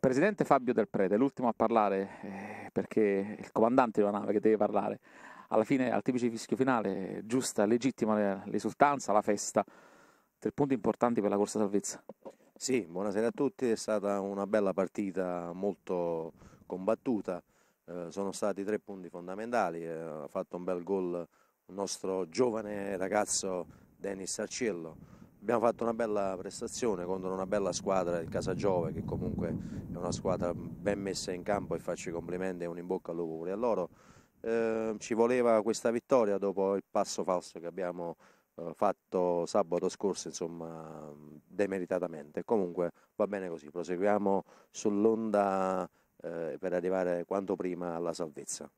Presidente Fabio Del Prete, l'ultimo a parlare eh, perché il comandante della nave che deve parlare. Alla fine, al tipico fischio finale, giusta, legittima l'esultanza, la festa. Tre punti importanti per la corsa salvezza. Sì, buonasera a tutti, è stata una bella partita molto combattuta, eh, sono stati tre punti fondamentali, eh, ha fatto un bel gol il nostro giovane ragazzo Denis Arciello abbiamo fatto una bella prestazione contro una bella squadra del Casagiove che comunque è una squadra ben messa in campo e faccio i complimenti e un in bocca al lupo pure a loro. Eh, ci voleva questa vittoria dopo il passo falso che abbiamo eh, fatto sabato scorso, insomma, demeritatamente. Comunque va bene così, proseguiamo sull'onda eh, per arrivare quanto prima alla salvezza.